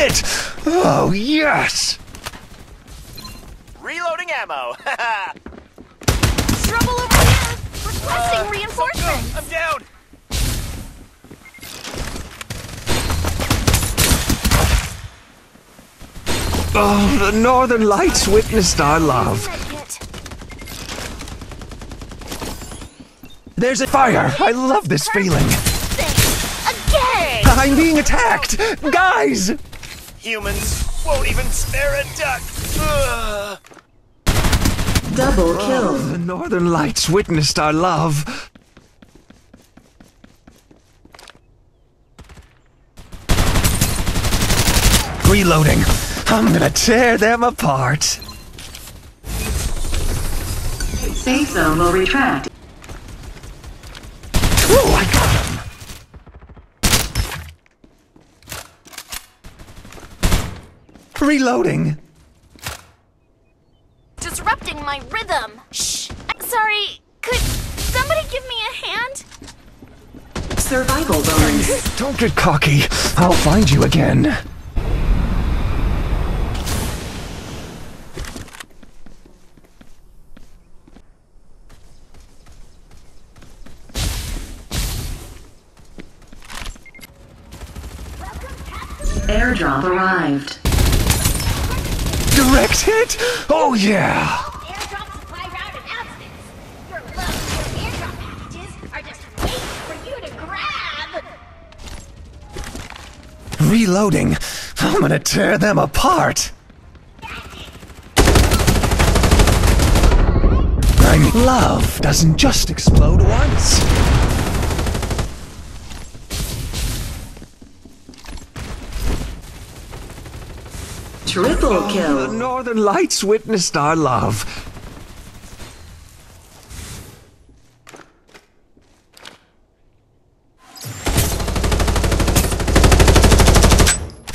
hit! Oh, yes! Reloading ammo. Trouble over here! Requesting uh, reinforcements! I'm down. Oh, the Northern Lights witnessed our love. There's a fire! I love this feeling! Again! I'm being attacked! Guys! Humans won't even spare a duck. Ugh. Double oh, kill. The Northern Lights witnessed our love. Reloading. I'm gonna tear them apart. Safe zone will retract. Oh, I got him. Reloading. Disrupting my rhythm! Shh! Sorry, could somebody give me a hand? Survival bonus. Don't get cocky. I'll find you again. Airdrop arrived. Hit? Oh yeah! Airdrop supply route announcements. Your love your airdrop packages are just waiting for you to grab. Reloading. I'm gonna tear them apart. I mean, love doesn't just explode once. Triple oh, kill. The. Northern Lights witnessed our love.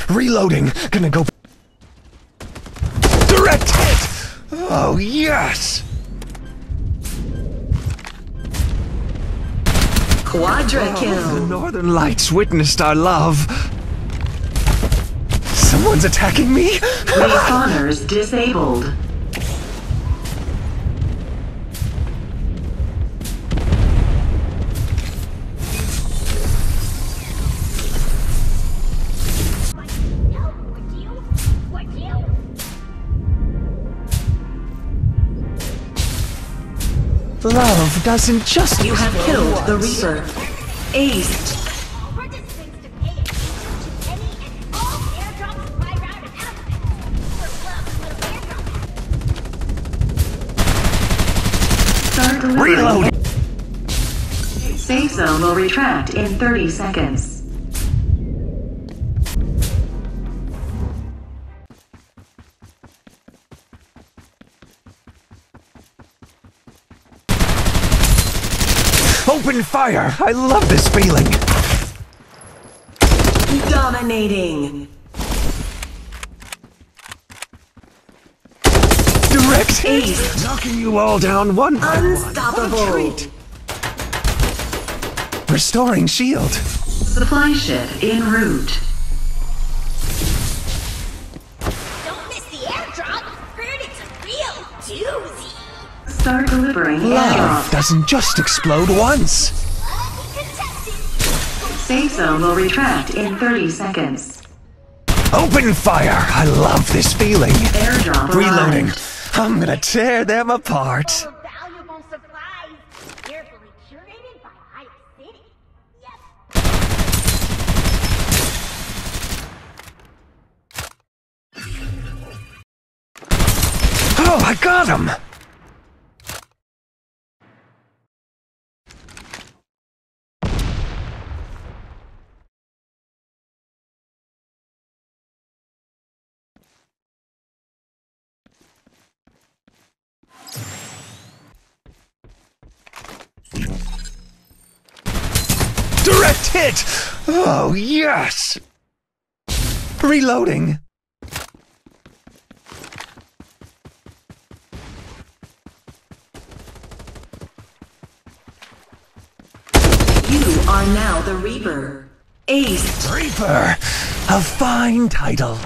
Reloading. Gonna go. Direct hit! Oh, yes! Quadra oh, kill. The. Northern Lights witnessed our love. Someone's attacking me? Respawners disabled. No, would you? Would you? Love doesn't just You have killed the. Reaper. Aced. Little airdrop Start delivering. Reloading. Safe zone will retract in 30 seconds. Open fire! I love this feeling! Dominating. Direct hit! Knocking you all down one by one. Unstoppable. What a treat! Restoring shield. Supply ship en route. Don't miss the airdrop. Heard it's a real doozy. Start delivering Love airdrop. doesn't just explode once. Lucky contestant. Safe zone will retract in 30 seconds. Open fire! I love this feeling. Airdrop Reloading. arrived. I'm gonna tear them apart. Full of valuable supplies. Carefully curated by High City. Yep. Oh, I got him! Hit! Oh, yes! Reloading. You are now the Reaper. Aced. Reaper! A fine title.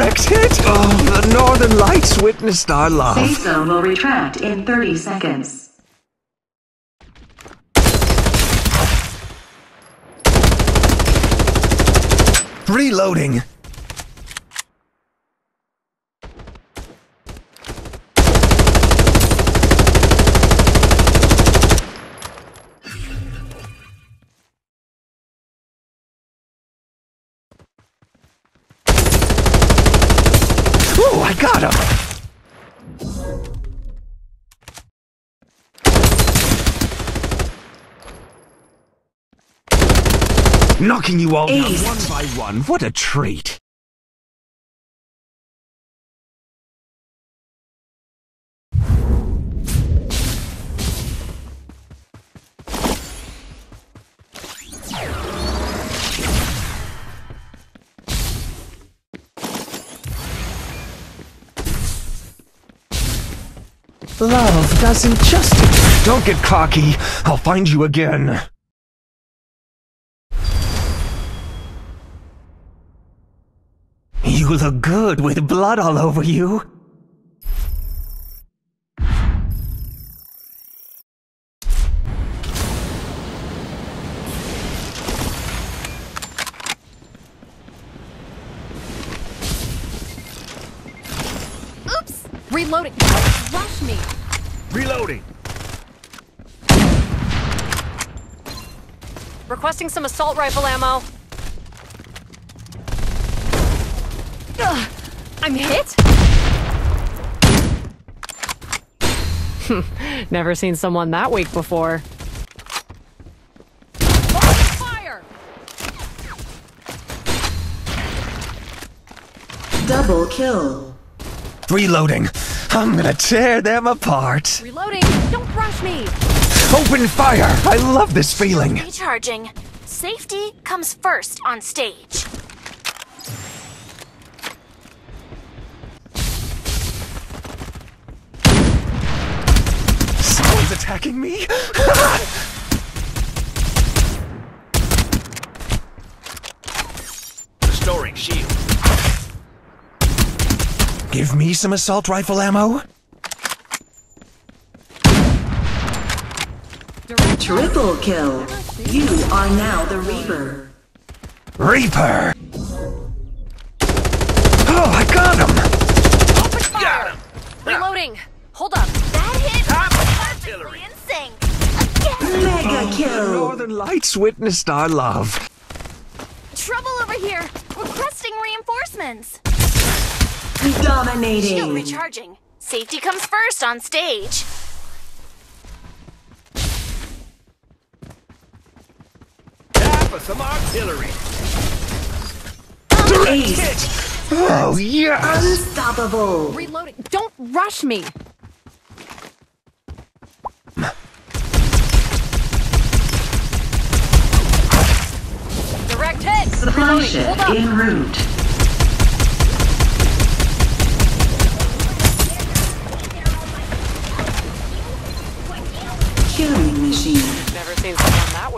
Direct hit? Oh, the Northern Lights witnessed our love. Safe zone will retract in 30 seconds. Reloading. Ooh, I got him! Knocking you all down one by one. What a treat. Love doesn't just... Don't get cocky. I'll find you again. You look good with blood all over you. Reloading. Rush me. Reloading. Requesting some assault rifle ammo. Ugh, I'm hit? Never seen someone that weak before. Fire! Double kill. Reloading. I'm gonna tear them apart. Reloading. Don't rush me. Open fire. I love this feeling. Recharging. Safety comes first on stage. Someone's attacking me. Restoring shield. Give me some assault rifle ammo. Triple kill. You are now the Reaper. Reaper. Oh, I got him. Open fire! Reloading. Hold up. That hit Top was artillery. perfectly in sync. Again! Mega kill. Northern Lights witnessed our love. Trouble over here! Requesting reinforcements! Shield Dominating. recharging. Safety comes first on stage. Tap of some artillery. Ace. Oh, yes. Unstoppable. Reloading. Don't rush me. Direct hit. Supply ship Hold up. en route.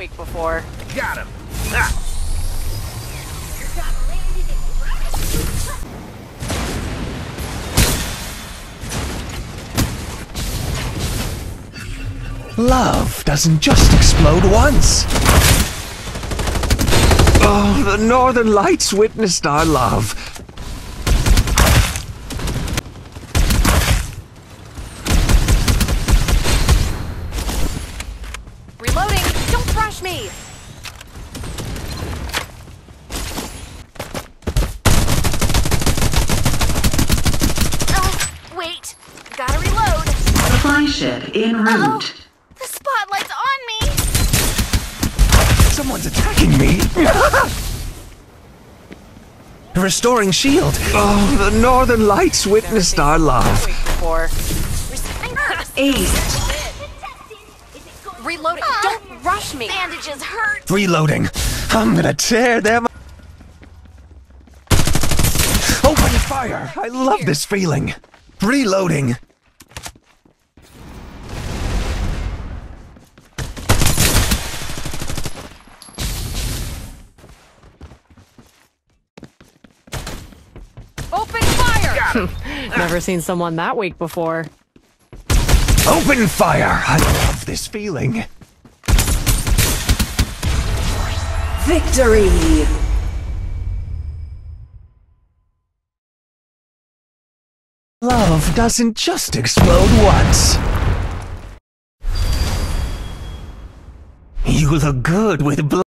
Someone that weak before. Got him. Ah. Love doesn't just explode once. Oh, the Northern Lights witnessed our love. Reloading. Don't rush me. Oh, wait. Gotta reload. Supply ship en Oh, route. the spotlight's on me. Someone's attacking me. Restoring shield. Oh, the Northern Lights witnessed our That love. weak before. Ace. Reloading. Ah. Don't rush me. Bandages hurt. Reloading. I'm gonna tear them. Open fire. I love this feeling. Reloading. Got him. Never seen someone that weak before. Open fire! I love this feeling. Victory! Love doesn't just explode once. You look good with blood.